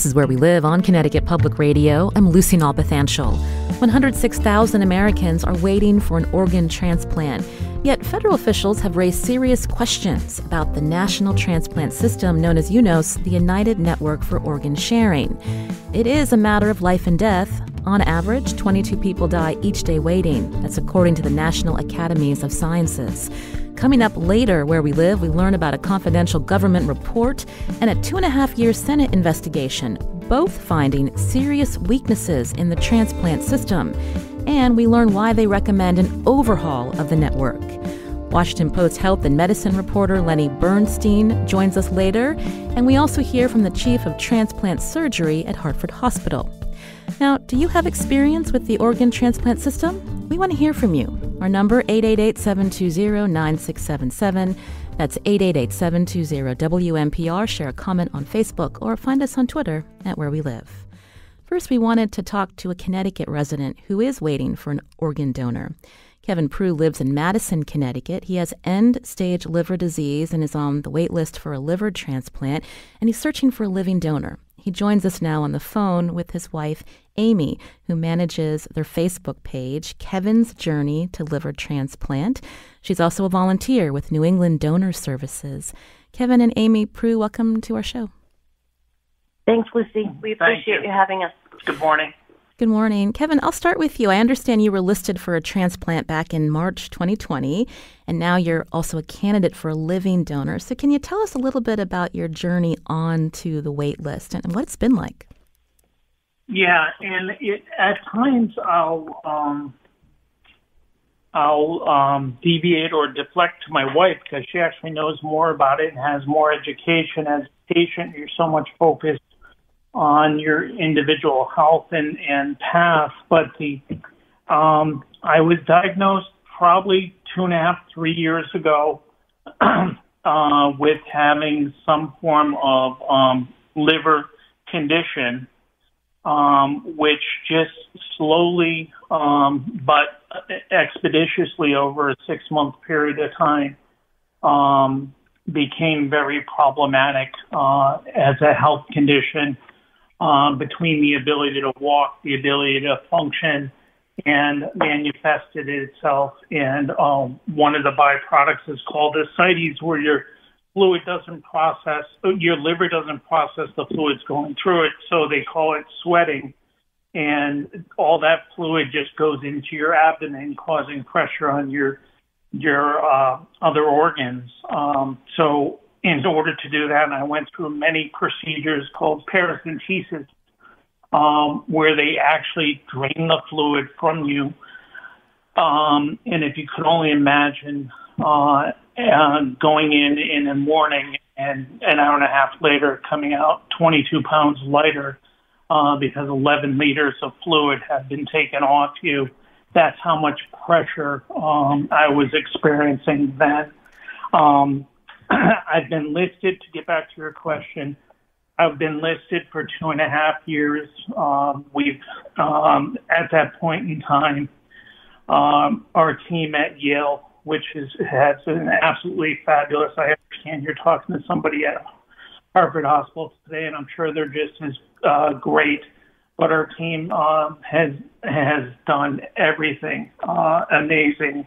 This is Where We Live on Connecticut Public Radio. I'm Lucy Nalpathanchel. 106,000 Americans are waiting for an organ transplant. Yet federal officials have raised serious questions about the national transplant system known as UNOS, the United Network for Organ Sharing. It is a matter of life and death. On average, 22 people die each day waiting. That's according to the National Academies of Sciences. Coming up later, where we live, we learn about a confidential government report and a two and a half year Senate investigation, both finding serious weaknesses in the transplant system. And we learn why they recommend an overhaul of the network. Washington Post health and medicine reporter Lenny Bernstein joins us later, and we also hear from the chief of transplant surgery at Hartford Hospital. Now, do you have experience with the organ transplant system? We want to hear from you. Our number 888-720-9677. That's 888-720-WNPR. Share a comment on Facebook or find us on Twitter at Where We Live. First, we wanted to talk to a Connecticut resident who is waiting for an organ donor. Kevin Prue lives in Madison, Connecticut. He has end stage liver disease and is on the wait list for a liver transplant, and he's searching for a living donor. He joins us now on the phone with his wife, Amy, who manages their Facebook page, Kevin's Journey to Liver Transplant. She's also a volunteer with New England Donor Services. Kevin and Amy Prue, welcome to our show. Thanks, Lucy. We appreciate you. you having us. Good morning. Good morning. Kevin, I'll start with you. I understand you were listed for a transplant back in March 2020, and now you're also a candidate for a living donor. So, can you tell us a little bit about your journey on to the wait list and what it's been like? Yeah, and it, at times I'll um, I'll um, deviate or deflect to my wife because she actually knows more about it and has more education. As a patient, you're so much focused on your individual health and, and path. But the um, I was diagnosed probably two and a half, three years ago uh, with having some form of um, liver condition, um, which just slowly um, but expeditiously over a six month period of time um, became very problematic uh, as a health condition um, between the ability to walk, the ability to function, and manifested itself in um, one of the byproducts is called ascites, where your fluid doesn't process, your liver doesn't process the fluids going through it, so they call it sweating. And all that fluid just goes into your abdomen, causing pressure on your your uh, other organs. Um, so in order to do that, I went through many procedures called paracentesis, um, where they actually drain the fluid from you. Um, and if you could only imagine uh, going in in the morning and an hour and a half later coming out 22 pounds lighter uh, because 11 liters of fluid had been taken off you. That's how much pressure um, I was experiencing then. Um, I've been listed, to get back to your question, I've been listed for two and a half years. Um, we've, um, at that point in time, um, our team at Yale, which is, has been absolutely fabulous. I understand you're talking to somebody at Hartford Hospital today, and I'm sure they're just as uh, great. But our team um, has has done everything uh, amazing.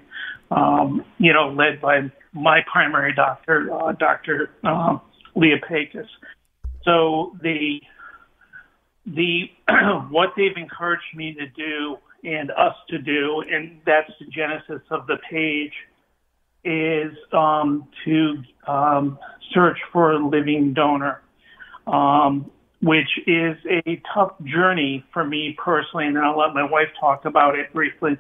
Um, you know, led by my primary doctor, uh, Dr. Uh, Leah Pecos. So the the what they've encouraged me to do and us to do, and that's the genesis of the page, is um, to um, search for a living donor, um, which is a tough journey for me personally, and then I'll let my wife talk about it briefly.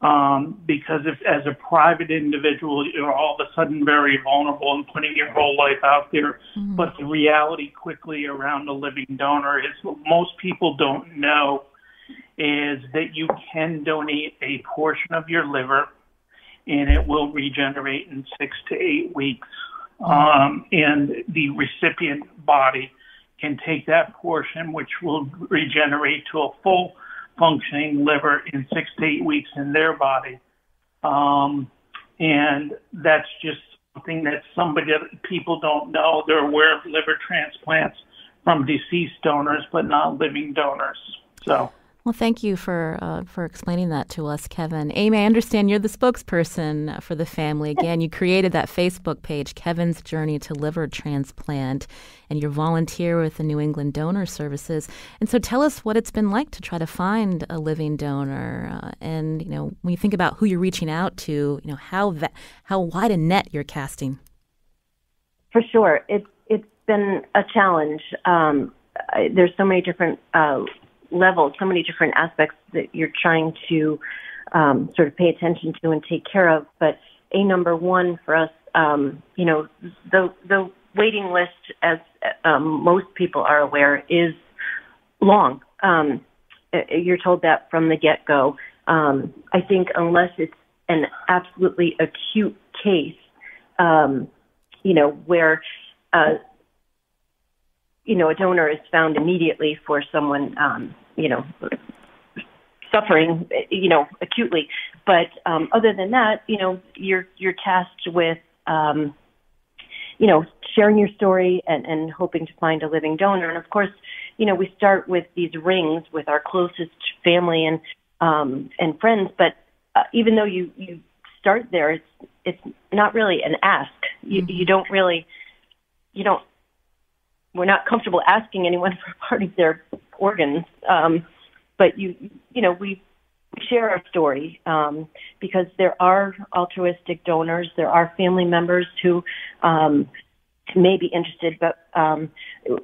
Um, because if as a private individual you're all of a sudden very vulnerable and putting your whole life out there. Mm-hmm. but the reality quickly around a living donor is most people don't know is that you can donate a portion of your liver and it will regenerate in six to eight weeks um, and the recipient body can take that portion which will regenerate to a full functioning liver in six to eight weeks in their body. Um, and that's just something that somebody people don't know. They're aware of liver transplants from deceased donors, but not living donors. So. Well, thank you for uh, for explaining that to us, Kevin. Amy, I understand you're the spokesperson for the family. Again, you created that Facebook page, Kevin's Journey to Liver Transplant, and you're volunteer with the New England Donor Services. And so, tell us what it's been like to try to find a living donor, uh, and you know, when you think about who you're reaching out to, you know, how va- how wide a net you're casting. For sure, it's it's been a challenge. Um, there's so many different uh, levels, so many different aspects that you're trying to um, sort of pay attention to and take care of. But a number one for us, um, you know, the the waiting list, as um, most people are aware, is long. Um, you're told that from the get go. Um, I think unless it's an absolutely acute case, um, you know, where uh, you know, a donor is found immediately for someone, um, you know, suffering, you know, acutely. But um, other than that, you know, you're you're tasked with, um, you know, sharing your story and, and hoping to find a living donor. And of course, you know, we start with these rings with our closest family and um, and friends. But uh, even though you you start there, it's it's not really an ask. You mm-hmm. you don't really you don't we're not comfortable asking anyone for part of their organs. Um, but you, you know, we share our story um, because there are altruistic donors, there are family members who um, may be interested, but um,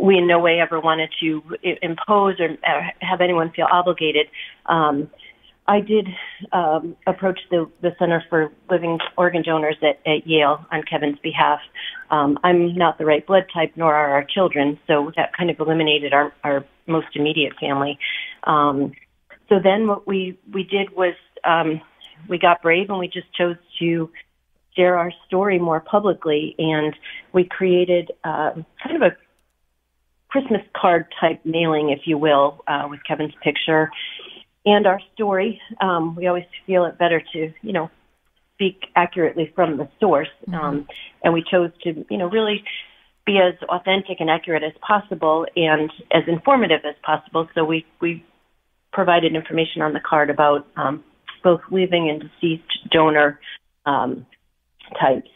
we in no way ever wanted to impose or have anyone feel obligated. Um, I did um, approach the, the Center for Living Organ Donors at, at Yale on Kevin's behalf. Um, I'm not the right blood type, nor are our children, so that kind of eliminated our, our most immediate family. Um, so then what we, we did was um, we got brave and we just chose to share our story more publicly, and we created uh, kind of a Christmas card type mailing, if you will, uh, with Kevin's picture and our story. Um, we always feel it better to, you know, speak accurately from the source. Mm-hmm. Um, and we chose to, you know, really be as authentic and accurate as possible and as informative as possible. So we, we provided information on the card about um, both living and deceased donor um, types.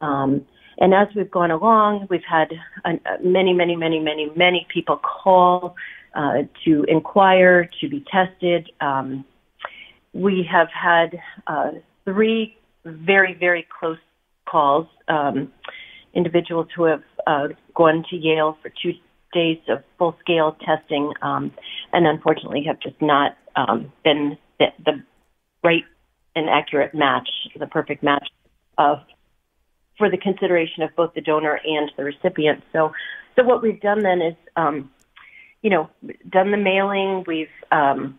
Um, and as we've gone along, we've had uh, many, many, many, many, many people call uh, to inquire, to be tested. Um, we have had uh, three very, very close calls, um, individuals who have uh, gone to Yale for two days of full scale testing um, and unfortunately have just not um, been the, the right and accurate match, the perfect match of for the consideration of both the donor and the recipient. So, so what we've done then is um, you know, done the mailing. We've um,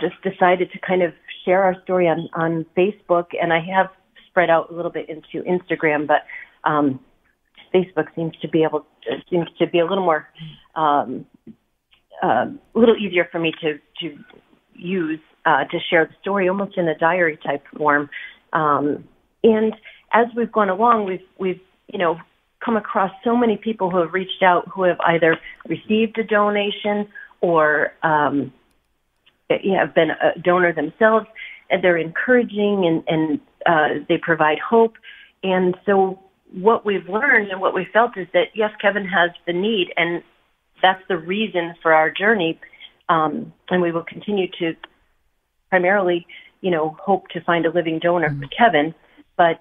just decided to kind of share our story on, on Facebook, and I have spread out a little bit into Instagram, but um, Facebook seems to be able seems to be a little more um, uh, a little easier for me to to use uh, to share the story, almost in a diary type form. Um, and as we've gone along, we've we've you know come across so many people who have reached out who have either received a donation or um, have been a donor themselves, and they're encouraging and, and uh, they provide hope. And so, what we've learned and what we felt is that yes, Kevin has the need, and that's the reason for our journey. Um, and we will continue to primarily, you know, hope to find a living donor for Kevin, but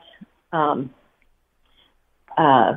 um, uh,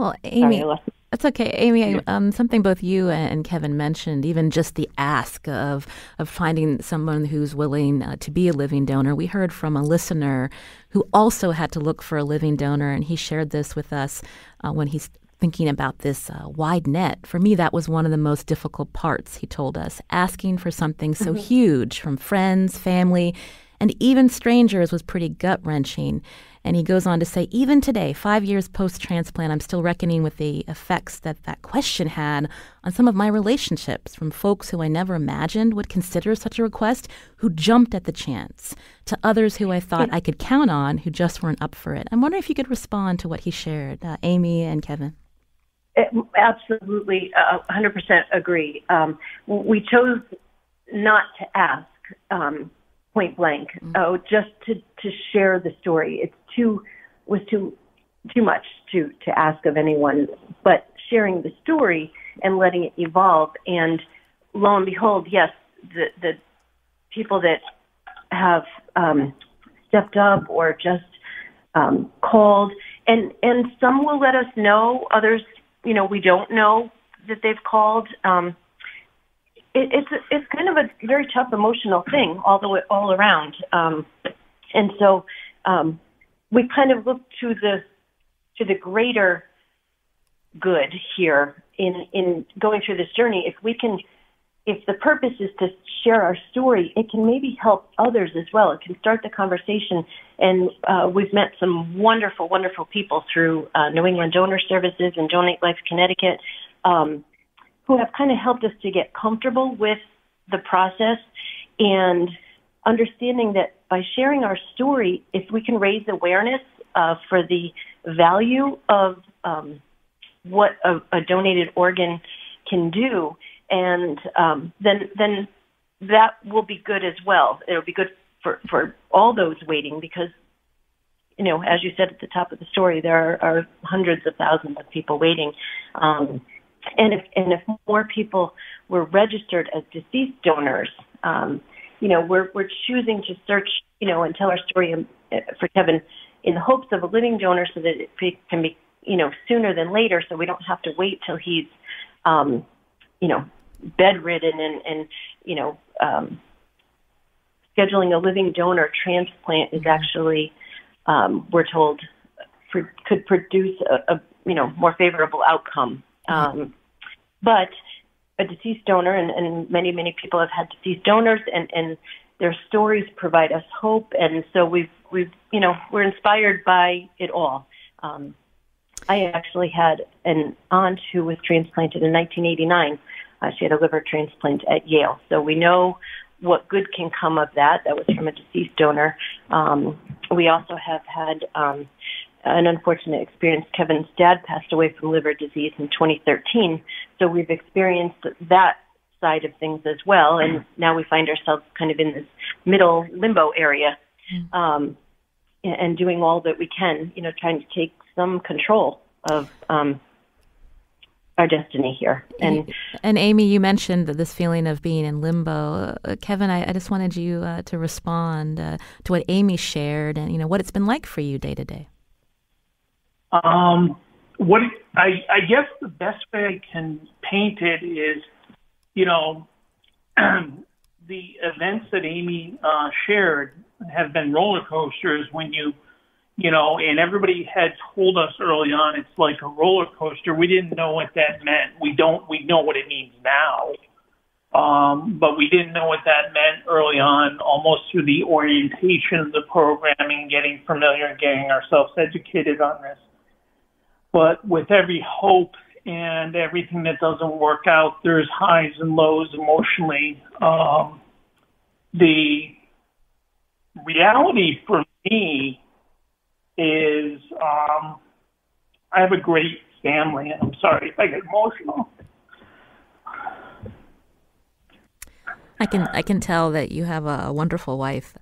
well, Amy, Sorry, that's okay, Amy. Um, something both you and Kevin mentioned, even just the ask of of finding someone who's willing uh, to be a living donor. We heard from a listener who also had to look for a living donor, and he shared this with us uh, when he's thinking about this uh, wide net. For me, that was one of the most difficult parts. He told us asking for something so mm-hmm. huge from friends, family, and even strangers was pretty gut wrenching. And he goes on to say, even today, five years post transplant, I'm still reckoning with the effects that that question had on some of my relationships from folks who I never imagined would consider such a request, who jumped at the chance, to others who I thought I could count on who just weren't up for it. I'm wondering if you could respond to what he shared, uh, Amy and Kevin. It, absolutely, uh, 100% agree. Um, we chose not to ask um, point blank, mm-hmm. oh, just to, to share the story. It's too was too too much to to ask of anyone, but sharing the story and letting it evolve. And lo and behold, yes, the the people that have um, stepped up or just um, called, and and some will let us know. Others, you know, we don't know that they've called. Um, it, it's it's kind of a very tough emotional thing all the way all around, um, and so um, we kind of look to the to the greater good here in in going through this journey. If we can if the purpose is to share our story, it can maybe help others as well. It can start the conversation. And uh, we've met some wonderful, wonderful people through uh, New England Donor Services and Donate Life Connecticut um, who have kind of helped us to get comfortable with the process and understanding that by sharing our story, if we can raise awareness uh, for the value of um, what a, a donated organ can do, and um, then then that will be good as well. It'll be good for for all those waiting because you know, as you said at the top of the story, there are, are hundreds of thousands of people waiting. Um, and if and if more people were registered as deceased donors, um, you know, we're we're choosing to search, you know, and tell our story um, for Kevin in the hopes of a living donor, so that it can be, you know, sooner than later, so we don't have to wait till he's, um, you know, bedridden and, and you know, um, scheduling a living donor transplant is mm-hmm. actually, um, we're told, for, could produce a, a, you know more favorable outcome. Mm-hmm. Um, but a deceased donor, and, and many many people have had deceased donors, and and their stories provide us hope, and so we've we've you know we're inspired by it all. Um, I actually had an aunt who was transplanted in 1989 uh, she had a liver transplant at Yale. So we know what good can come of that. That was from a deceased donor. Um, we also have had um, an unfortunate experience. Kevin's dad passed away from liver disease in 2013. So we've experienced that side of things as well. And now we find ourselves kind of in this middle limbo area mm. um, and doing all that we can, you know, trying to take some control of um, our destiny here. And and Amy, you mentioned this feeling of being in limbo. Uh, Kevin, I, I, just wanted you uh, to respond uh, to what Amy shared, and you know what it's been like for you day to day. Um, what I I guess the best way I can paint it is, you know, the events that Amy uh, shared have been roller coasters when you you know, and everybody had told us early on it's like a roller coaster. We didn't know what that meant. We don't. We know what it means now, um, but we didn't know what that meant early on. Almost through the orientation of the programming, getting familiar, getting ourselves educated on this. But with every hope and everything that doesn't work out, there's highs and lows emotionally. Um, the reality for me is um, I have a great family, and I'm sorry if I get emotional. I can I can tell that you have a wonderful wife.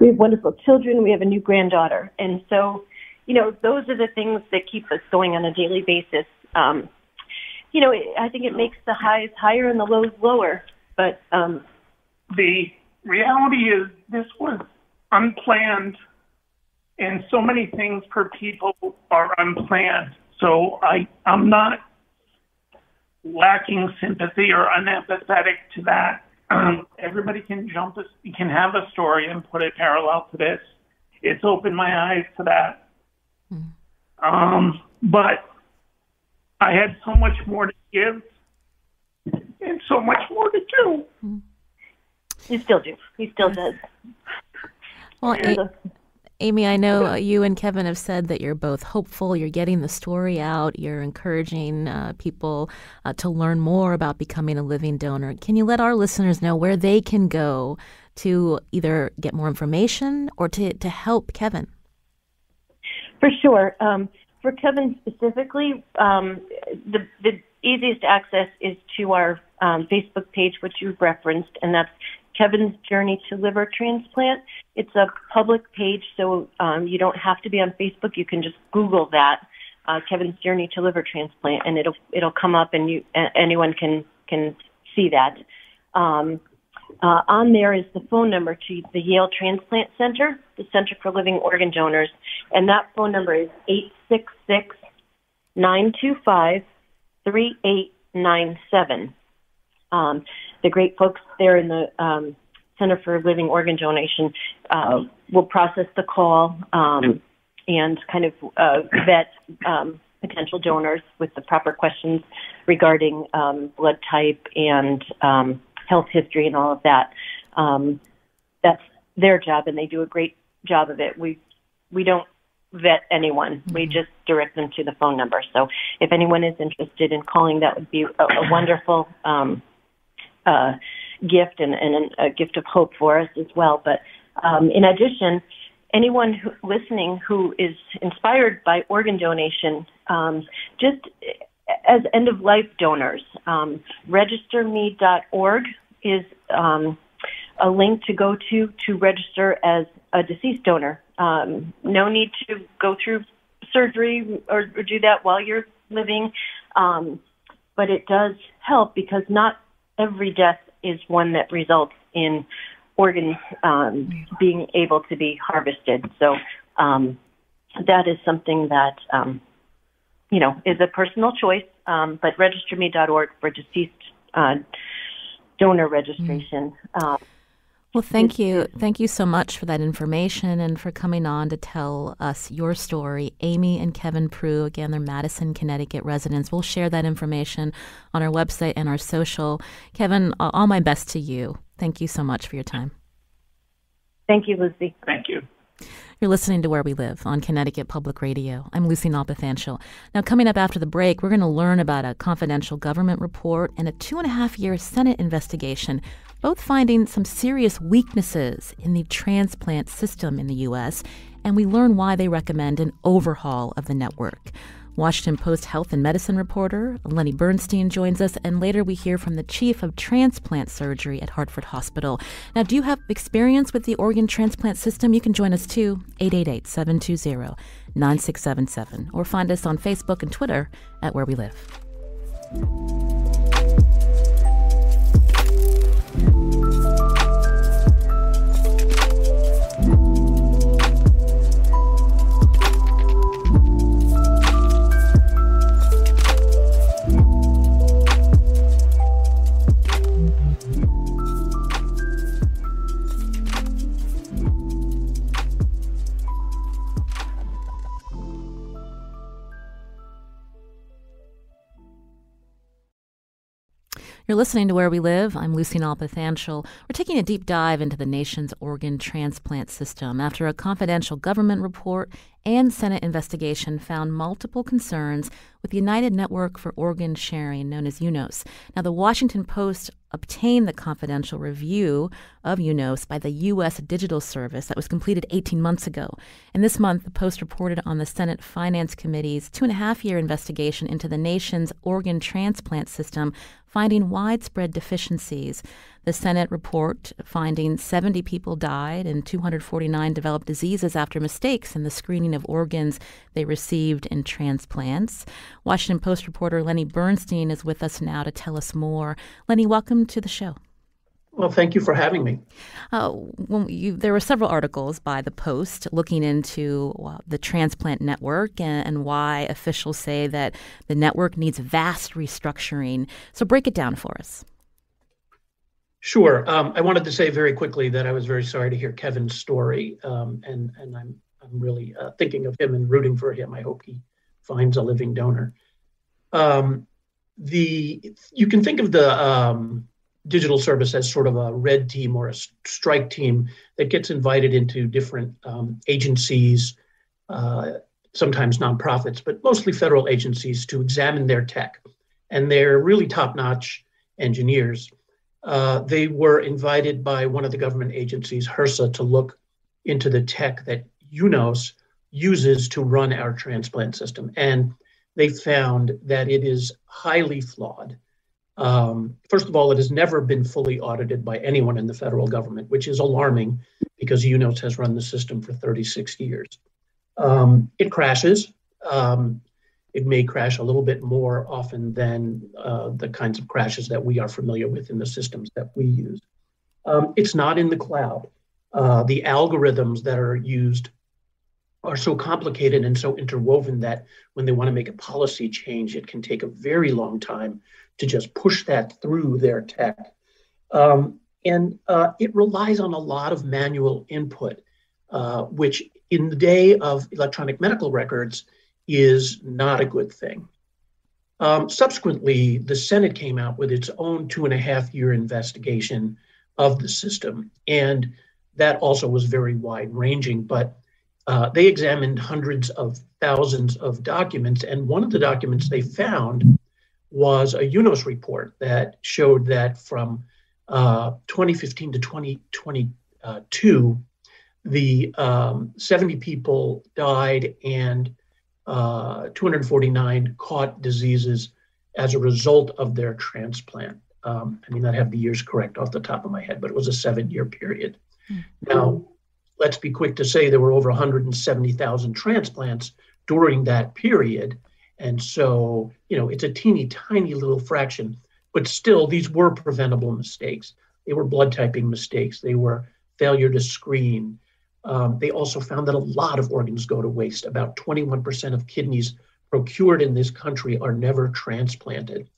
We have wonderful children. We have a new granddaughter, and so you know those are the things that keep us going on a daily basis. Um, you know, I think it makes the highs higher and the lows lower. But um, the reality is, this was unplanned, and so many things for people are unplanned. So I I'm not lacking sympathy or unempathetic to that. Um, everybody can jump, a, can have a story and put it parallel to this. It's opened my eyes to that. Mm. Um, but I had so much more to give and so much more to do. He still do. He still does. Well, a- Amy, I know you and Kevin have said that you're both hopeful. You're getting the story out. You're encouraging uh, people uh, to learn more about becoming a living donor. Can you let our listeners know where they can go to either get more information or to, to help Kevin? For sure. Um, for Kevin specifically, um, the, the easiest access is to our um, Facebook page, which you've referenced, and that's Kevin's Journey to Liver Transplant. It's a public page, so um, you don't have to be on Facebook. You can just Google that, uh, Kevin's Journey to Liver Transplant, and it'll it'll come up, and you anyone can can see that. Um, uh, on there is the phone number to the Yale Transplant Center, the Center for Living Organ Donors, and that phone number is eight six six nine two five three eight nine seven. Um, the great folks there in the um, Center for Living Organ Donation uh, will process the call um, and kind of uh, vet um, potential donors with the proper questions regarding um, blood type and um, health history and all of that. Um, that's their job, and they do a great job of it. We we don't vet anyone. Mm-hmm. We just direct them to the phone number. So if anyone is interested in calling, that would be a, a wonderful um, uh, gift and, and a gift of hope for us as well. But um, in addition, anyone who, listening who is inspired by organ donation, um, just as end of life donors, um, registerme.org is um, a link to go to to register as a deceased donor. Um, no need to go through surgery or, or do that while you're living, um, but it does help because not every death is one that results in organs um, being able to be harvested. So um, that is something that you know is a personal choice. Um, but registerme.org for deceased uh, donor registration. Mm. Well, thank you. Thank you so much for that information and for coming on to tell us your story. Amy and Kevin Prue, again, they're Madison, Connecticut residents. We'll share that information on our website and our social. Kevin, all my best to you. Thank you so much for your time. Thank you, Lucy. Thank you. You're listening to Where We Live on Connecticut Public Radio. I'm Lucy Nalpathanchel. Now, coming up after the break, we're going to learn about a confidential government report and a two and a half year Senate investigation both finding some serious weaknesses in the transplant system in the U.S., and we learn why they recommend an overhaul of the network. Washington Post health and medicine reporter Lenny Bernstein joins us, and later we hear from the chief of transplant surgery at Hartford Hospital. Now, do you have experience with the organ transplant system? You can join us too, 888 720 9677, or find us on Facebook and Twitter at Where We Live. You're listening to Where We Live. I'm Lucy Nalpathanchel. We're taking a deep dive into the nation's organ transplant system after a confidential government report and Senate investigation found multiple concerns with the United Network for Organ Sharing, known as UNOS. Now, the Washington Post obtained the confidential review of UNOS by the U.S. Digital Service that was completed 18 months ago. And this month, the Post reported on the Senate Finance Committee's two and a half year investigation into the nation's organ transplant system, finding widespread deficiencies. The Senate report finding 70 people died and 249 developed diseases after mistakes in the screening of organs they received in transplants. Washington Post reporter Lenny Bernstein is with us now to tell us more. Lenny, welcome to the show. Well, thank you for having me. Uh, you, there were several articles by the Post looking into uh, the transplant network and, and, why officials say that the network needs vast restructuring. So, break it down for us. Sure. Um, I wanted to say very quickly that I was very sorry to hear Kevin's story, um, and and I'm I'm really uh, thinking of him and rooting for him. I hope he finds a living donor. Um, the you can think of the um, digital service as sort of a red team or a strike team that gets invited into different um, agencies, uh, sometimes nonprofits, but mostly federal agencies to examine their tech, and they're really top-notch engineers uh, they were invited by one of the government agencies, HRSA, to look into the tech that UNOS, uses to run our transplant system. And they found that it is highly flawed. Um, first of all, it has never been fully audited by anyone in the federal government, which is alarming because UNOS has run the system for 36 years. Um, it crashes. Um, it may crash a little bit more often than uh, the kinds of crashes that we are familiar with in the systems that we use. Um, it's not in the cloud. Uh, the algorithms that are used are so complicated and so interwoven that when they want to make a policy change, it can take a very long time to just push that through their tech. Um, and uh, it relies on a lot of manual input, uh, which in the day of electronic medical records is not a good thing. Um, subsequently, the Senate came out with its own two and a half year investigation of the system. And that also was very wide ranging, but uh, they examined hundreds of thousands of documents. And one of the documents they found was a UNOS report that showed that from uh, 2015 to 2022, the um, 70 people died and uh, 249 caught diseases as a result of their transplant. Um, I mean, I have the years correct off the top of my head, but it was a seven year period. Mm-hmm. Now, let's be quick to say there were over 170,000 transplants during that period. And so, you know, it's a teeny tiny little fraction, but still, these were preventable mistakes. They were blood typing mistakes, they were failure to screen. Um, they also found that a lot of organs go to waste. About 21% of kidneys procured in this country are never transplanted.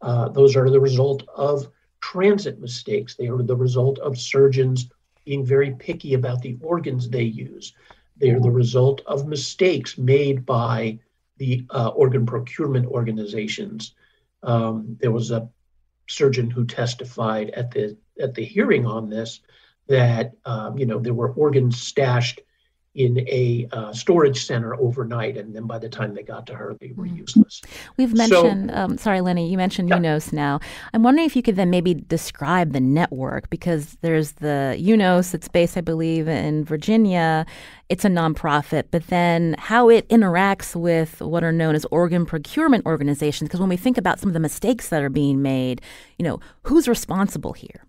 Uh, those are the result of transit mistakes. They are the result of surgeons being very picky about the organs they use. They are the result of mistakes made by the uh, organ procurement organizations. Um, there was a surgeon who testified at the at the hearing on this that um, you know there were organs stashed in a uh, storage center overnight, and then by the time they got to her, they were mm. useless. We've mentioned, so, um, sorry, Lenny, you mentioned yeah. UNOS now. I'm wondering if you could then maybe describe the network because there's the UNOS that's based, I believe, in Virginia. It's a nonprofit, but then how it interacts with what are known as organ procurement organizations. Because when we think about some of the mistakes that are being made, you know, who's responsible here?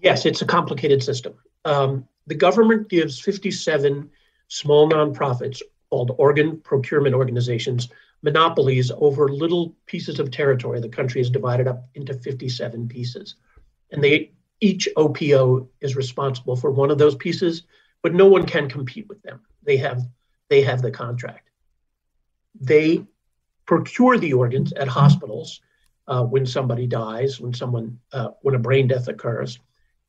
Yes, it's a complicated system. Um, the government gives 57 small nonprofits called organ procurement organizations monopolies over little pieces of territory. The country is divided up into 57 pieces. And they each OPO is responsible for one of those pieces, but no one can compete with them. They have they have the contract. They procure the organs at hospitals uh, when somebody dies, when someone uh, when a brain death occurs.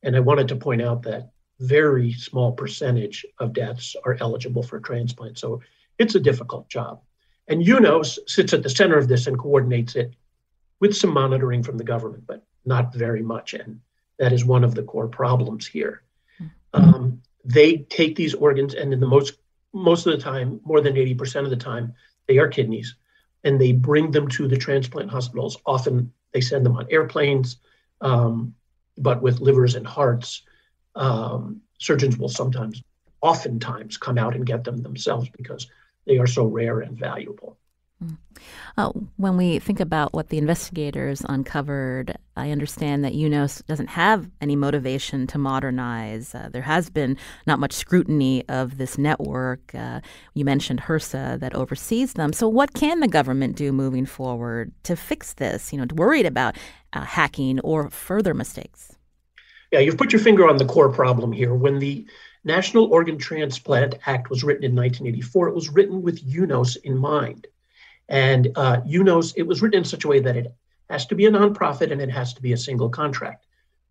And I wanted to point out that very small percentage of deaths are eligible for transplant. So it's a difficult job. And UNOS sits at the center of this and coordinates it with some monitoring from the government, but not very much. And that is one of the core problems here. Um, they take these organs, and in the most most of the time, more than 80% of the time, they are kidneys, and they bring them to the transplant hospitals. Often they send them on airplanes, um, but with livers and hearts, um, surgeons will sometimes, oftentimes, come out and get them themselves because they are so rare and valuable. Hmm. Uh, when we think about what the investigators uncovered, I understand that UNOS doesn't have any motivation to modernize. Uh, there has been not much scrutiny of this network. Uh, you mentioned HRSA that oversees them. So, what can the government do moving forward to fix this? You know, worried about uh, hacking or further mistakes. Yeah, you've put your finger on the core problem here. When the National Organ Transplant Act was written in 1984, it was written with UNOS in mind. And uh, UNOS, it was written in such a way that it has to be a nonprofit and it has to be a single contract.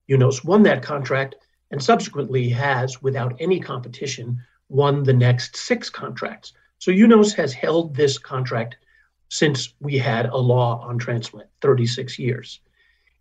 UNOS won that contract and subsequently has, without any competition, won the next six contracts. So UNOS has held this contract since we had a law on transplant, 36 years.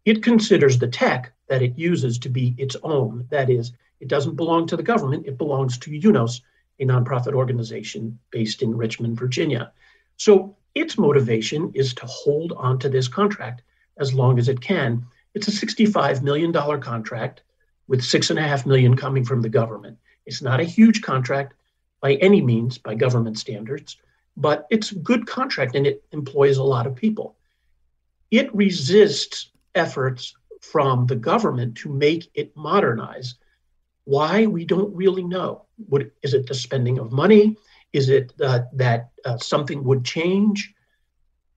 It considers the tech that it uses to be its own. That is, it doesn't belong to the government, it belongs to UNOS, a nonprofit organization based in Richmond, Virginia. So its motivation is to hold on to this contract as long as it can. It's a $65 million contract with six and a half million coming from the government. It's not a huge contract, by any means by government standards, but it's a good contract and it employs a lot of people. It resists efforts from the government to make it modernize. Why? We don't really know. What, is it the spending of money? Is it uh, that uh, something would change?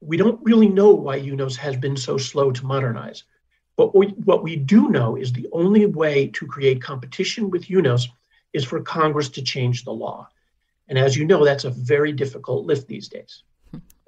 We don't really know why UNOS has been so slow to modernize. But we, what we do know is the only way to create competition with UNOS is for Congress to change the law. And as you know, that's a very difficult lift these days.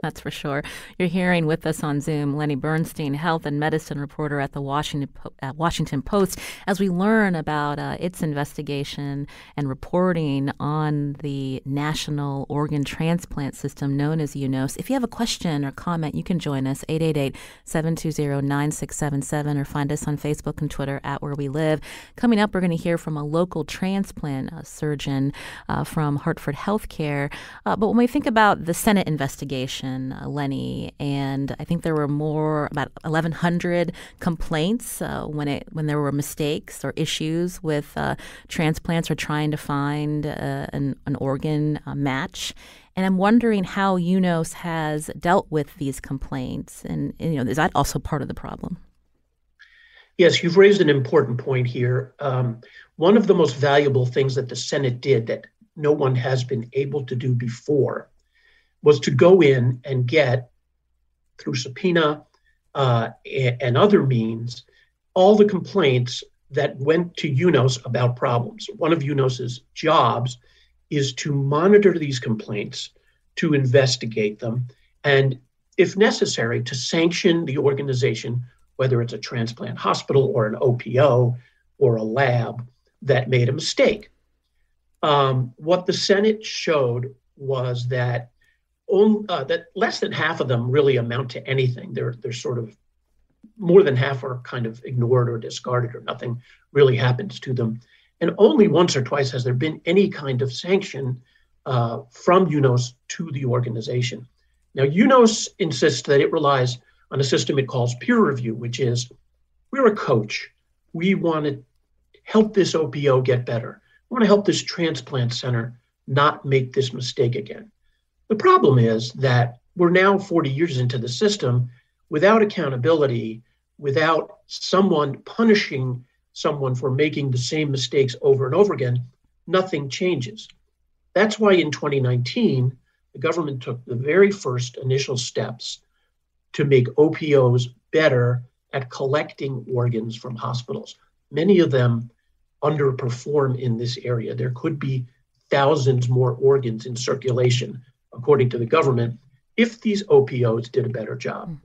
That's for sure. You're hearing with us on Zoom Lenny Bernstein, health and medicine reporter at the Washington, uh, Washington Post, as we learn about uh, its investigation and reporting on the National Organ Transplant System known as UNOS. If you have a question or comment, you can join us 888 720 9677 or find us on Facebook and Twitter at Where We Live. Coming up, we're going to hear from a local transplant uh, surgeon uh, from Hartford Healthcare. Uh, but when we think about the Senate investigation, uh, Lenny, and I think there were more about 1,100 complaints uh, when it when there were mistakes or issues with uh, transplants or trying to find uh, an, an organ uh, match. And I'm wondering how UNOS has dealt with these complaints, and, and, you know, is that also part of the problem? Yes, you've raised an important point here. Um, one of the most valuable things that the Senate did that no one has been able to do before was to go in and get, through subpoena uh, and other means, all the complaints that went to UNOS about problems. One of UNOS's jobs is to monitor these complaints, to investigate them, and if necessary, to sanction the organization, whether it's a transplant hospital or an OPO or a lab that made a mistake. Um, what the Senate showed was that uh, that less than half of them really amount to anything. They're they're sort of more than half are kind of ignored or discarded, or nothing really happens to them. And only once or twice has there been any kind of sanction uh, from UNOS to the organization. Now, UNOS insists that it relies on a system it calls peer review, which is we're a coach. We want to help this OPO get better. We want to help this transplant center not make this mistake again. The problem is that we're now 40 years into the system without accountability, without someone punishing someone for making the same mistakes over and over again, nothing changes. That's why in 2019, the government took the very first initial steps to make OPOs better at collecting organs from hospitals. Many of them underperform in this area. There could be thousands more organs in circulation according to the government, if these OPOs did a better job. Hmm.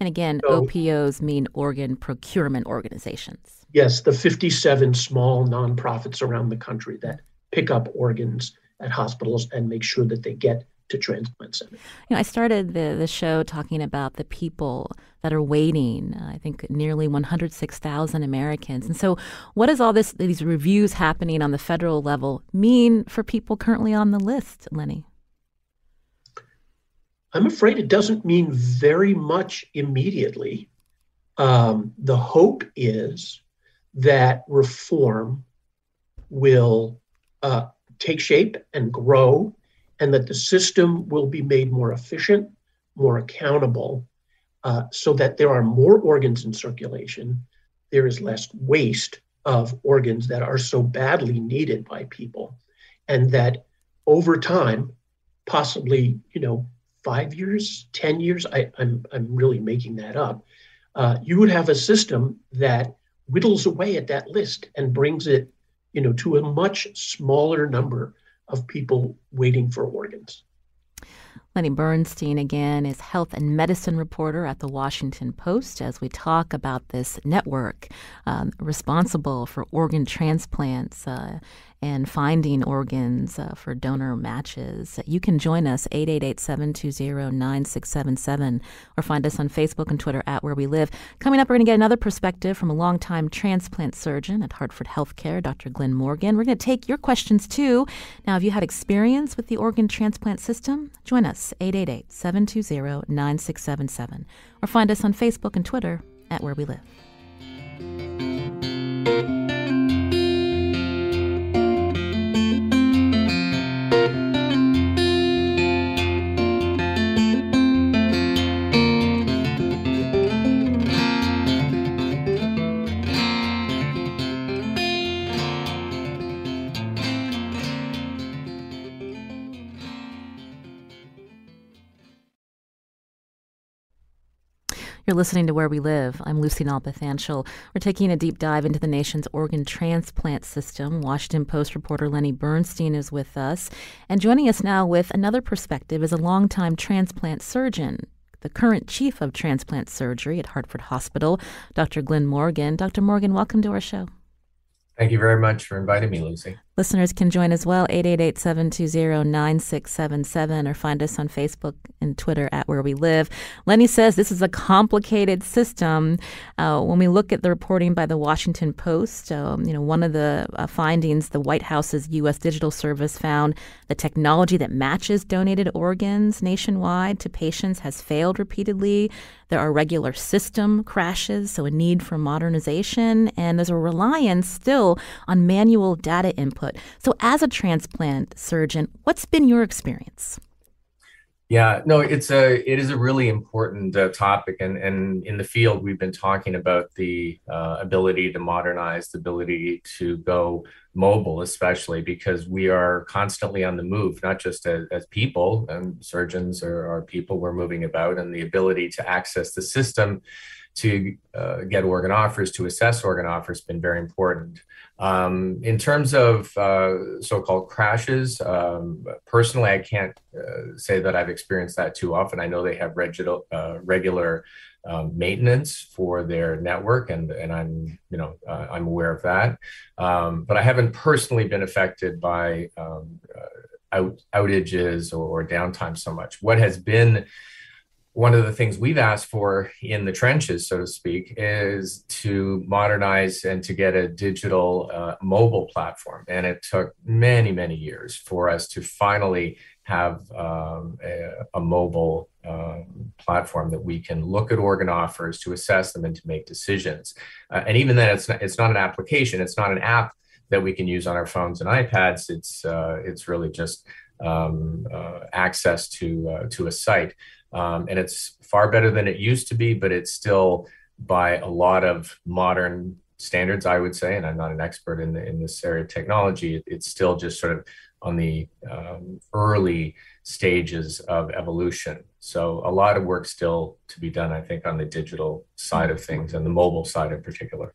And again, so, OPOs mean organ procurement organizations. Yes, the 57 small nonprofits around the country that pick up organs at hospitals and make sure that they get to transplant centers. You know, I started the, the show talking about the people that are waiting. Uh, I think nearly 106,000 Americans. And so, what does all this these reviews happening on the federal level mean for people currently on the list, Lenny? I'm afraid it doesn't mean very much immediately. Um, the hope is that reform will uh, take shape and grow, and that the system will be made more efficient, more accountable, uh, so that there are more organs in circulation. There is less waste of organs that are so badly needed by people, and that over time, possibly, you know, five years, 10 years, I, I'm, I'm really making that up, uh, you would have a system that whittles away at that list and brings it, you know, to a much smaller number of people waiting for organs. Lenny Bernstein, again, is health and medicine reporter at the Washington Post as we talk about this network um, responsible for organ transplants uh, and finding organs uh, for donor matches. You can join us 888-720-9677 or find us on Facebook and Twitter at Where We Live. Coming up, we're going to get another perspective from a longtime transplant surgeon at Hartford Healthcare, Dr. Glyn Morgan. We're going to take your questions too. Now, have you had experience with the organ transplant system? Join us 888-720-9677 or find us on Facebook and Twitter at Where We Live. You're listening to Where We Live. I'm Lucy Nalpathanchel. We're taking a deep dive into the nation's organ transplant system. Washington Post reporter Lenny Bernstein is with us. And joining us now with another perspective is a longtime transplant surgeon, the current chief of transplant surgery at Hartford Hospital, Dr. Glyn Morgan. Dr. Morgan, welcome to our show. Thank you very much for inviting me, Lucy. Listeners can join as well, 888-720-9677, or find us on Facebook and Twitter at Where We Live. Lenny says this is a complicated system. Uh, when we look at the reporting by the Washington Post, um, you know, one of the uh, findings the White House's U.S. Digital Service found the technology that matches donated organs nationwide to patients has failed repeatedly. There are regular system crashes, so a need for modernization, and there's a reliance still on manual data input So, as a transplant surgeon, what's been your experience? Yeah, no, it's a it is a really important uh, topic, and and in the field we've been talking about the uh, ability to modernize, the ability to go mobile, especially because we are constantly on the move, not just as, as people and surgeons or, or people we're moving about, and the ability to access the system to uh, get organ offers, to assess organ offers, has been very important. Um, in terms of uh, so-called crashes, um, personally, I can't uh, say that I've experienced that too often. I know they have regular, uh, regular um, maintenance for their network, and and I'm you know uh, I'm aware of that. Um, but I haven't personally been affected by um, uh, out, outages or, or downtime so much. What has been one of the things we've asked for in the trenches, so to speak, is to modernize and to get a digital uh, mobile platform. And it took many, many years for us to finally have um, a, a, mobile um, platform that we can look at organ offers to assess them and to make decisions. Uh, and even then, it's not, it's not an application, it's not an app that we can use on our phones and iPads. It's uh, it's really just um, uh, access to uh, to a site. Um, and it's far better than it used to be, but it's still by a lot of modern standards, I would say. And I'm not an expert in, the, in this area of technology. It, it's still just sort of on the um, early stages of evolution. So a lot of work still to be done, I think, on the digital side of things and the mobile side in particular.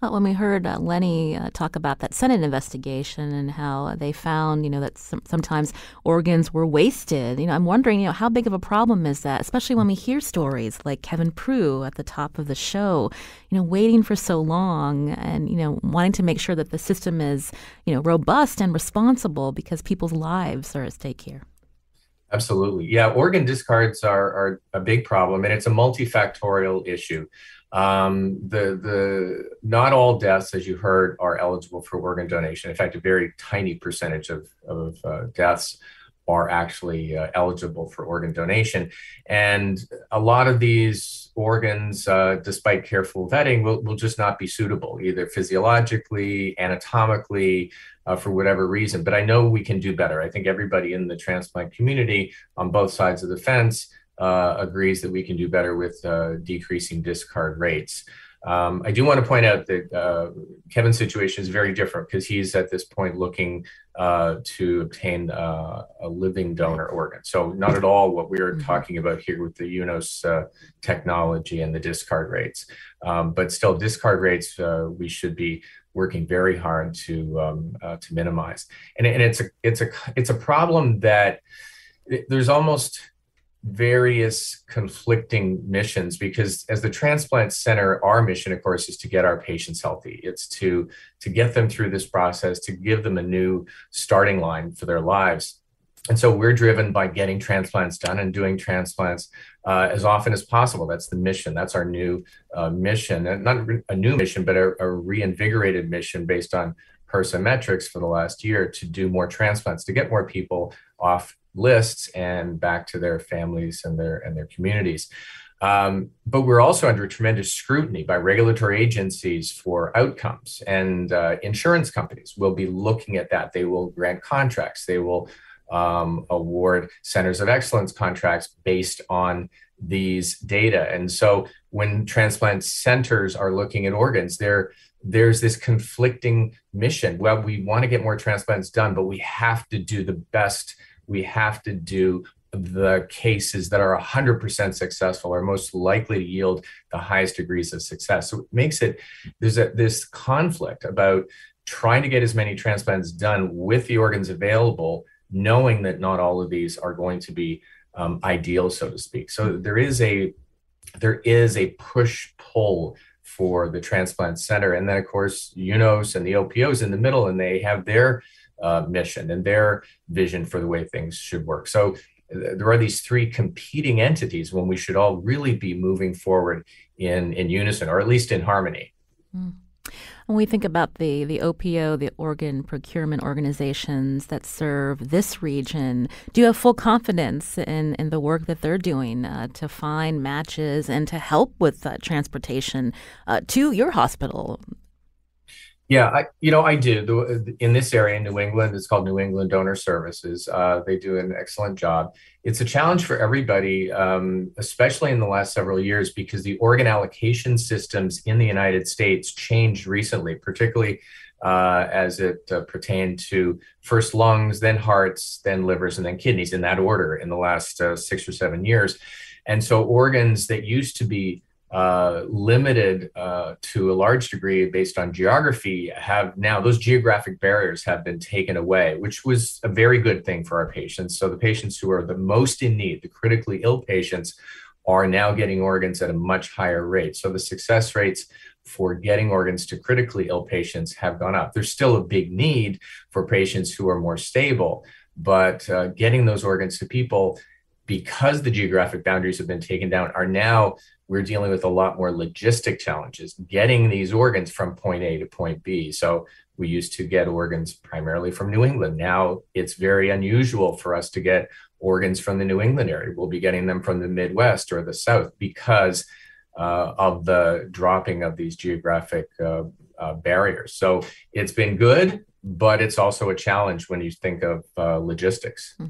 Well, when we heard uh, Lenny uh, talk about that Senate investigation and how they found, you know, that some, sometimes organs were wasted, you know, I'm wondering, you know, how big of a problem is that, especially when we hear stories like Kevin Prue at the top of the show, you know, waiting for so long and, you know, wanting to make sure that the system is, you know, robust and responsible because people's lives are at stake here. Absolutely. Yeah, organ discards are, are a big problem, and it's a multifactorial issue. Um, the the not all deaths, as you heard, are eligible for organ donation. In fact, a very tiny percentage of of uh, deaths are actually uh, eligible for organ donation, and a lot of these organs, uh, despite careful vetting, will, will just not be suitable either physiologically, anatomically, uh, for whatever reason. But I know we can do better. I think everybody in the transplant community on both sides of the fence uh, agrees that we can do better with uh, decreasing discard rates. Um, I do want to point out that uh, Kevin's situation is very different because he's at this point looking uh, to obtain uh, a living donor organ. So, not at all what we are mm-hmm. talking about here with the UNOS uh, technology and the discard rates. Um, but still, discard rates we should be working very hard to um, to minimize. And, and it's a it's a it's a problem that there's almost various conflicting missions because as the transplant center our mission of course is to get our patients healthy. It's to to get them through this process to give them a new starting line for their lives. And so we're driven by getting transplants done and doing transplants uh, as often as possible. That's the mission. That's our new uh, mission. And not a new mission but a, a reinvigorated mission based on HRSA metrics for the last year to do more transplants to get more people off lists and back to their families and their and their communities. Um, but we're also under tremendous scrutiny by regulatory agencies for outcomes, and uh, insurance companies will be looking at that. They will grant contracts. They will um, award centers of excellence contracts based on these data. And so, when transplant centers are looking at organs, they're there's this conflicting mission. Well, we want to get more transplants done, but we have to do the best we have to do the cases that are 100% successful are most likely to yield the highest degrees of success. So it makes it, there's a, this conflict about trying to get as many transplants done with the organs available, knowing that not all of these are going to be um, ideal, so to speak. So there is a, there is a push pull for the transplant center. And then of course, UNOS and the OPOs in the middle, and they have their uh, mission and their vision for the way things should work. So there are these three competing entities when we should all really be moving forward in in unison or at least in harmony. Mm. When we think about the, the OPO, the organ procurement organizations that serve this region, do you have full confidence in, in the work that they're doing uh, to find matches and to help with uh, transportation uh, to your hospital yeah, I, you know, I do. In this area in New England, it's called New England Donor Services. Uh, they do an excellent job. It's a challenge for everybody, um, especially in the last several years, because the organ allocation systems in the United States changed recently, particularly uh, as it uh, pertained to first lungs, then hearts, then livers, and then kidneys in that order in the last uh, six or seven years. And so organs that used to be uh, limited uh, to a large degree based on geography have now those geographic barriers have been taken away, which was a very good thing for our patients. So the patients who are the most in need, the critically ill patients, are now getting organs at a much higher rate. So the success rates for getting organs to critically ill patients have gone up. There's still a big need for patients who are more stable, but uh, getting those organs to people because the geographic boundaries have been taken down are now we're dealing with a lot more logistic challenges getting these organs from point A to point B. So we used to get organs primarily from New England. Now it's very unusual for us to get organs from the New England area. We'll be getting them from the Midwest or the South because uh, of the dropping of these geographic uh, uh, barriers. So it's been good but it's also a challenge when you think of uh, logistics. Hmm.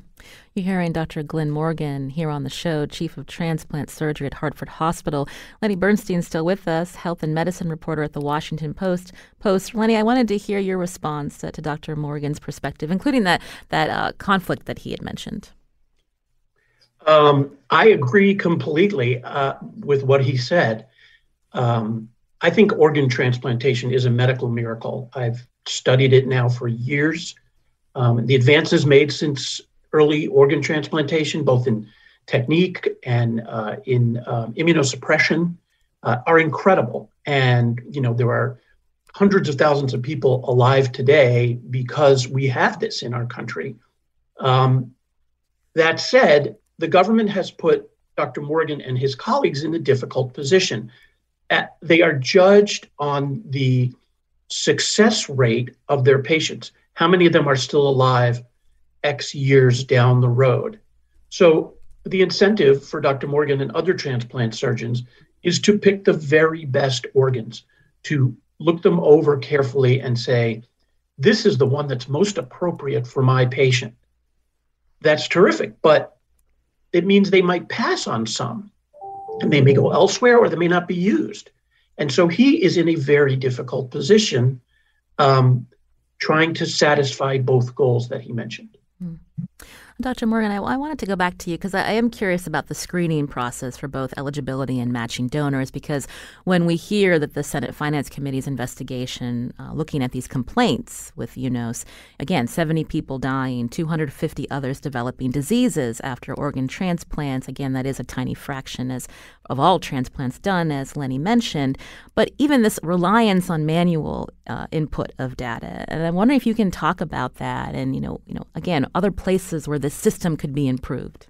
You're hearing Dr. Glyn Morgan here on the show, Chief of Transplant Surgery at Hartford Hospital. Lenny Bernstein's still with us, health and medicine reporter at the Washington Post. Post, Lenny, I wanted to hear your response to, to Dr. Morgan's perspective, including that that uh, conflict that he had mentioned. Um, I agree completely uh, with what he said. Um, I think organ transplantation is a medical miracle. I've studied it now for years. Um, the advances made since early organ transplantation, both in technique and uh, in um, immunosuppression, uh, are incredible. And you know there are hundreds of thousands of people alive today because we have this in our country. Um, that said, the government has put Dr. Morgan and his colleagues in a difficult position. At, they are judged on the success rate of their patients. How many of them are still alive X years down the road? So, the incentive for Dr. Morgan and other transplant surgeons is to pick the very best organs, to look them over carefully and say, this is the one that's most appropriate for my patient. That's terrific, but it means they might pass on some and they may go elsewhere or they may not be used. And so he is in a very difficult position um, trying to satisfy both goals that he mentioned. Mm. Dr. Morgan, I, I, wanted to go back to you because I, I, am curious about the screening process for both eligibility and matching donors. Because when we hear that the Senate Finance Committee's investigation uh, looking at these complaints with UNOS, again, 70 people dying, 250 others developing diseases after organ transplants, again, that is a tiny fraction as of all transplants done, as Lenny mentioned. But even this reliance on manual uh, input of data, and I'm wondering if you can talk about that, and you know, you know, again, other places where the system could be improved.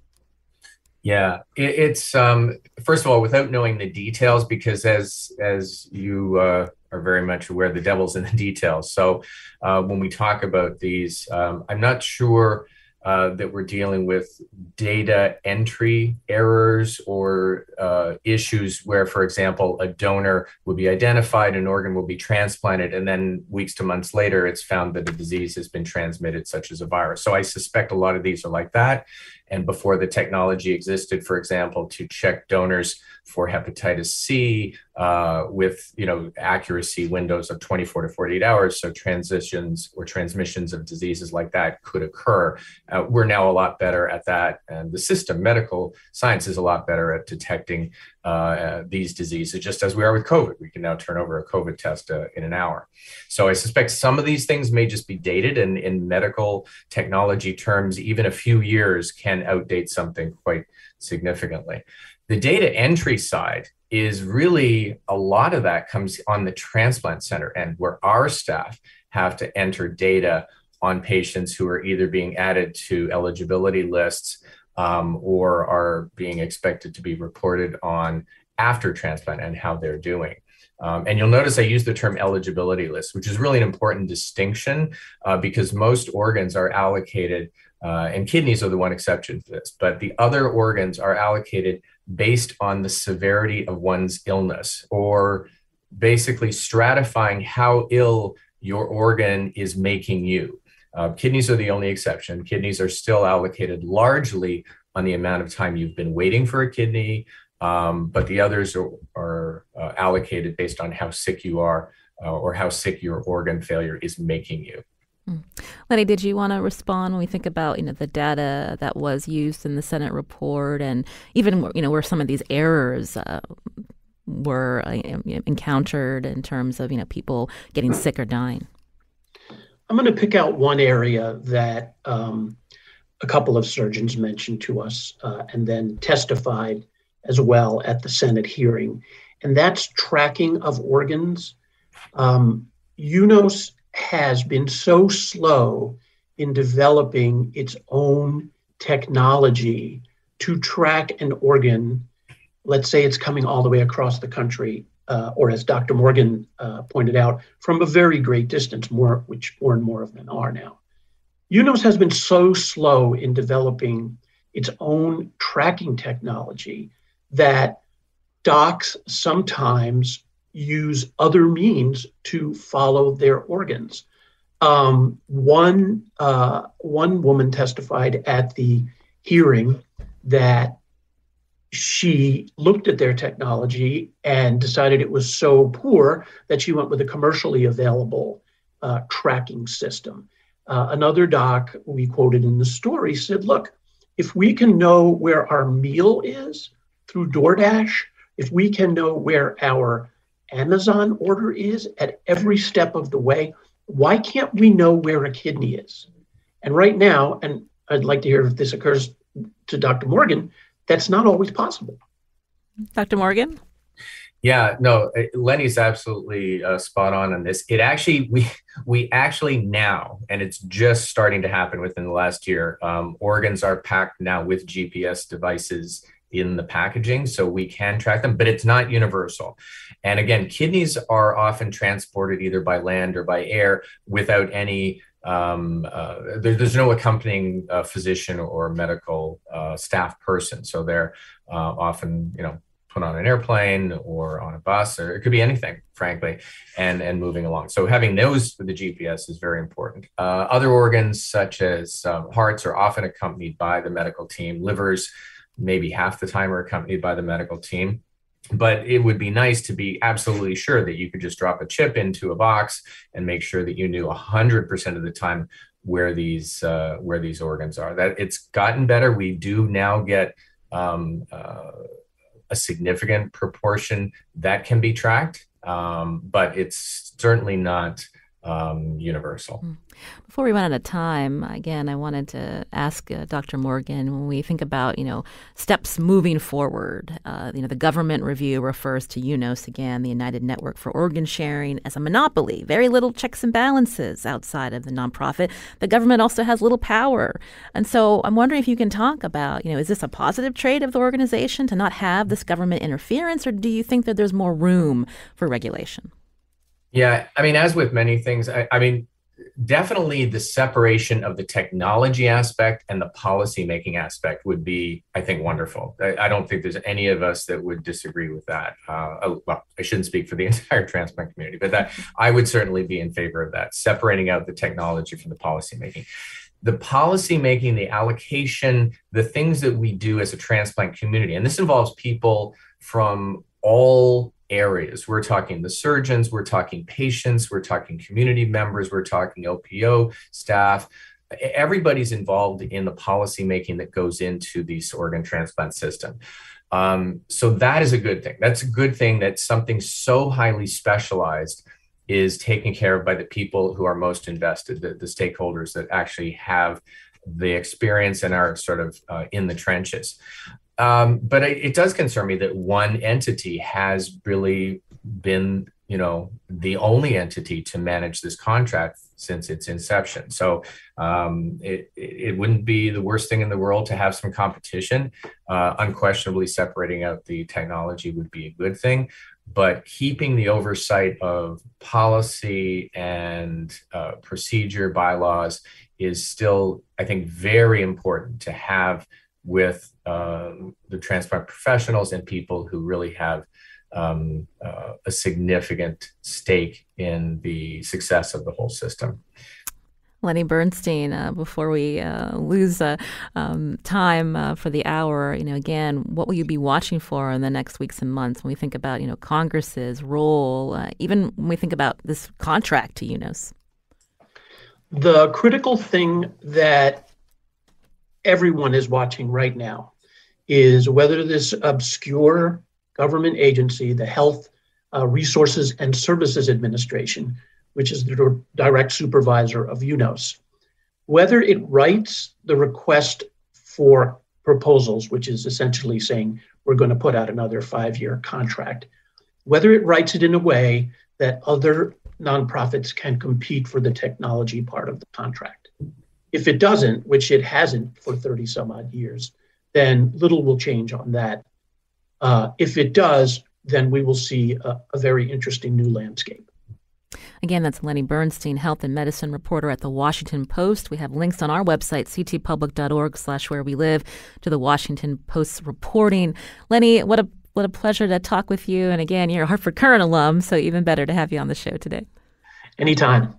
Yeah, it, it's um, first of all without knowing the details, because as as you uh, are very much aware, the devil's in the details. So uh, when we talk about these, um, I'm not sure uh, that we're dealing with data entry errors or uh, issues where, for example, a donor would be identified, an organ will be transplanted, and then weeks to months later, it's found that a disease has been transmitted, such as a virus. So I suspect a lot of these are like that. And before the technology existed, for example, to check donors for hepatitis C uh, with you know accuracy windows of 24 to 48 hours, so transitions or transmissions of diseases like that could occur. Uh, we're now a lot better at that, and the system, medical science, is a lot better at detecting uh, these diseases. Just as we are with COVID, we can now turn over a COVID test uh, in an hour. So I suspect some of these things may just be dated, and in medical technology terms, even a few years can outdate something quite significantly. The data entry side is really a lot of that comes on the transplant center end, where our staff have to enter data on patients who are either being added to eligibility lists um, or are being expected to be reported on after transplant and how they're doing. Um, and you'll notice I use the term eligibility list, which is really an important distinction uh, because most organs are allocated, uh, and kidneys are the one exception to this, but the other organs are allocated based on the severity of one's illness or basically stratifying how ill your organ is making you. Uh, kidneys are the only exception. Kidneys are still allocated largely on the amount of time you've been waiting for a kidney, um, but the others are, are uh, allocated based on how sick you are uh, or how sick your organ failure is making you. Mm. Lenny, did you want to respond when we think about you know the data that was used in the Senate report, and even you know where some of these errors uh, were uh, encountered in terms of you know people getting sick or dying? I'm going to pick out one area that um, a couple of surgeons mentioned to us uh, and then testified as well at the Senate hearing, and that's tracking of organs. Um, UNOS has been so slow in developing its own technology to track an organ. Let's say it's coming all the way across the country, uh, or as Dr. Morgan uh, pointed out, from a very great distance, more which more and more of them are now. UNOS has been so slow in developing its own tracking technology that docs sometimes use other means to follow their organs. Um, one uh, one woman testified at the hearing that she looked at their technology and decided it was so poor that she went with a commercially available uh, tracking system. Uh, another doc we quoted in the story said, "Look, if we can know where our meal is through DoorDash, if we can know where our Amazon order is at every step of the way, why can't we know where a kidney is? And right now, and I'd like to hear if this occurs to Dr. Morgan, that's not always possible. Dr. Morgan? Yeah, no, Lenny's absolutely uh, spot on on this. It actually, we we actually now, and it's just starting to happen within the last year. Um, organs are packed now with GPS devices in the packaging so we can track them, but it's not universal. And again, kidneys are often transported either by land or by air without any, um, uh, there, there's no accompanying uh, physician or medical uh, staff person. So they're uh, often, you know, put on an airplane or on a bus, or it could be anything, frankly, and, and moving along. So having those with the GPS is very important. Uh, other organs, such as um, hearts, are often accompanied by the medical team, livers, maybe half the time are accompanied by the medical team but it would be nice to be absolutely sure that you could just drop a chip into a box and make sure that you knew 100% of the time where these uh, where these organs are. That it's gotten better. We do now get um, uh, a significant proportion that can be tracked um, but it's certainly not um, universal. Hmm. Before we run out of time, again, I wanted to ask uh, Dr. Morgan when we think about you know steps moving forward. Uh, you know, the government review refers to UNOS again, the United Network for Organ Sharing, as a monopoly. Very little checks and balances outside of the nonprofit. The government also has little power, and so I'm wondering if you can talk about you know is this a positive trait of the organization to not have this government interference, or do you think that there's more room for regulation? Yeah, I mean, as with many things, I, I mean, definitely the separation of the technology aspect and the policy making aspect would be, I think, wonderful. I, I, don't think there's any of us that would disagree with that. Uh, oh, well, I shouldn't speak for the entire transplant community, but that I would certainly be in favor of that, separating out the technology from the policy making. the policy making, the allocation, the things that we do as a transplant community, and this involves people from all areas. We're talking the surgeons, we're talking patients, we're talking community members, we're talking OPO staff. Everybody's involved in the policy making that goes into this organ transplant system. Um, so that is a good thing. That's a good thing that something so highly specialized is taken care of by the people who are most invested, the, the stakeholders that actually have the experience and are sort of uh, in the trenches. Um, but it, it, does concern me that one entity has really been, you know, the only entity to manage this contract since its inception. So um, it, it wouldn't be the worst thing in the world to have some competition. Uh, unquestionably, separating out the technology would be a good thing but keeping the oversight of policy and uh, procedure bylaws is still, I think, very important to have with uh, the transplant professionals and people who really have um, uh, a significant stake in the success of the whole system. Lenny Bernstein, uh, before we uh, lose uh, um, time uh, for the hour, you know, again, what will you be watching for in the next weeks and months when we think about, you know, Congress's role, uh, even when we think about this contract to UNOS? The critical thing that everyone is watching right now is whether this obscure government agency, the Health uh, Resources and Services Administration, which is the direct supervisor of UNOS. Whether it writes the request for proposals, which is essentially saying we're going to put out another five year contract, whether it writes it in a way that other nonprofits can compete for the technology part of the contract. If it doesn't, which it hasn't for 30 some odd years, then little will change on that. Uh, if it does, then we will see a, a very interesting new landscape. Again, that's Lenny Bernstein, health and medicine reporter at the Washington Post. We have links on our website, ctpublic.org slash where we live, to the Washington Post's reporting. Lenny, what a what a pleasure to talk with you. And again, you're a Hartford Courant alum, so even better to have you on the show today. Anytime.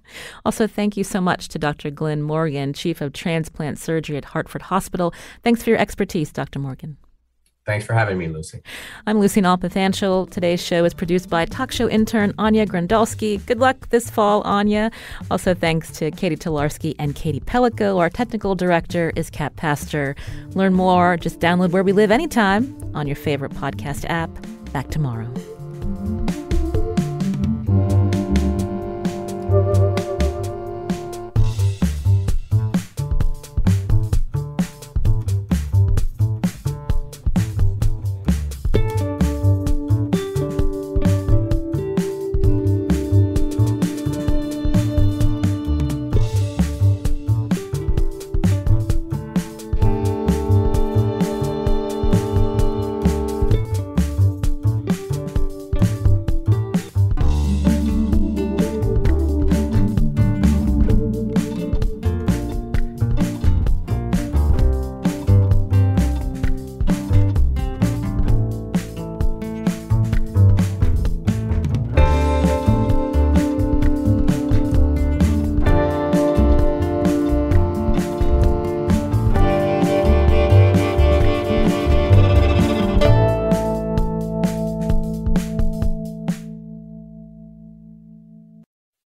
Also, thank you so much to Dr. Glyn Morgan, Chief of Transplant Surgery at Hartford Hospital. Thanks for your expertise, Dr. Morgan. Thanks for having me, Lucy. I'm Lucy Nalpathanchel. Today's show is produced by talk show intern Anya Grandolski. Good luck this fall, Anya. Also, thanks to Katie Tolarski and Katie Pellico. Our technical director is Kat Pastor. Learn more, just download Where We Live anytime on your favorite podcast app. Back tomorrow.